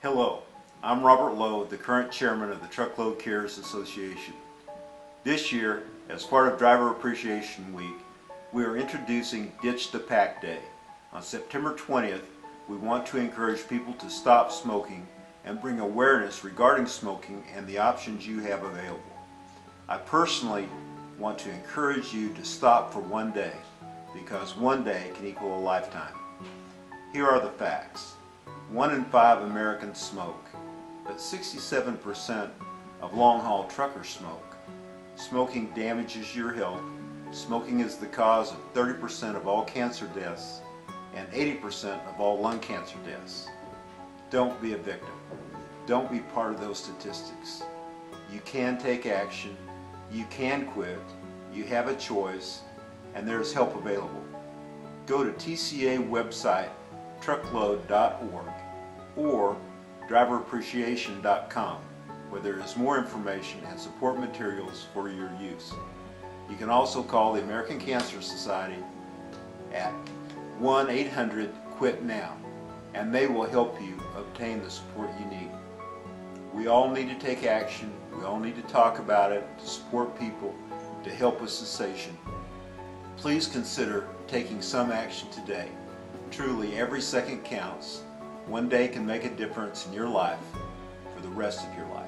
Hello, I'm Robert Low, the current chairman of the Truckload Carriers Association. This year, as part of Driver Appreciation Week, we are introducing Ditch the Pack Day. On September 20th, we want to encourage people to stop smoking and bring awareness regarding smoking and the options you have available. I personally want to encourage you to stop for one day because one day can equal a lifetime. Here are the facts. One in five Americans smoke, but 67% of long-haul truckers smoke. Smoking damages your health. Smoking is the cause of 30% of all cancer deaths and 80% of all lung cancer deaths. Don't be a victim. Don't be part of those statistics. You can take action. You can quit. You have a choice and there is help available. Go to TCA website truckload.org or driverappreciation.com where there is more information and support materials for your use. You can also call the American Cancer Society at 1-800-QUIT-NOW and they will help you obtain the support you need. We all need to take action. We all need to talk about it, to support people, to help with cessation. Please consider taking some action today. Truly, every second counts. One day can make a difference in your life for the rest of your life.